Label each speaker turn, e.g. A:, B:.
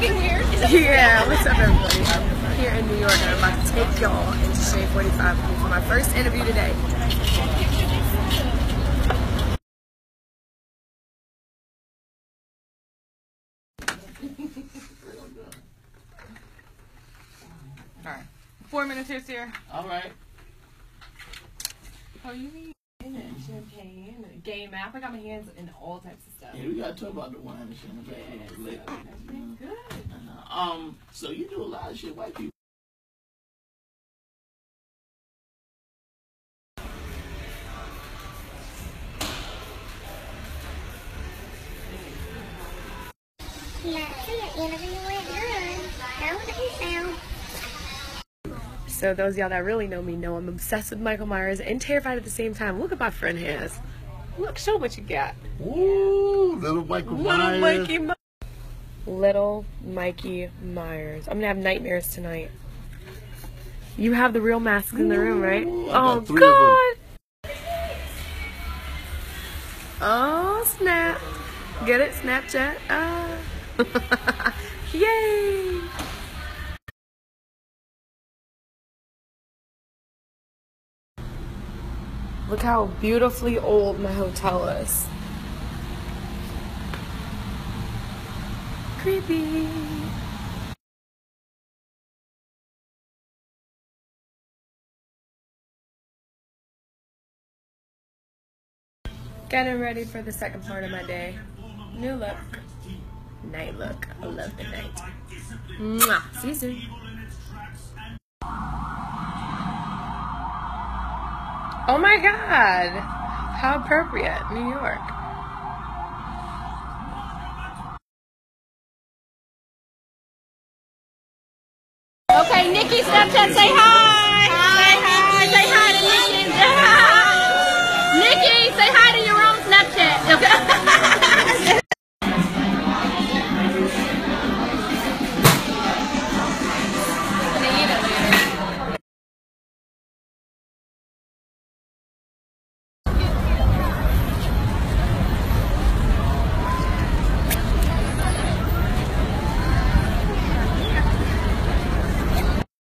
A: looking weird.
B: Yeah, what's up, everybody? I'm here in New York, and I'm about to take y'all into Shade 45 for my first interview today.
A: All right. Four minutes here, Sierra.
C: All right.
A: Oh, you need champagne, game app. I got my hands in all types of stuff.
C: Yeah, we gotta talk about the wine and champagne
A: Yeah,
C: Um, so you do a lot of shit white people.
D: Let's see went good. How did he sound?
B: So those of y'all that really know me know I'm obsessed with Michael Myers and terrified at the same time. Look at my friend has. Look, show what you got.
C: Ooh, little Michael
B: Little Mikey My- Little Mikey Myers. I'm gonna have nightmares tonight. You have the real masks in the room, right?
C: Ooh,
B: oh God! Oh snap! Get it? Snapchat? Ah! Yay! Look how beautifully old my hotel is. Creepy. Getting ready for the second part of my day. New look. Night look. I love the night. Mwah. See you soon. Oh my god. How appropriate. New York.
A: Okay, Nikki, Snapchat, say hi.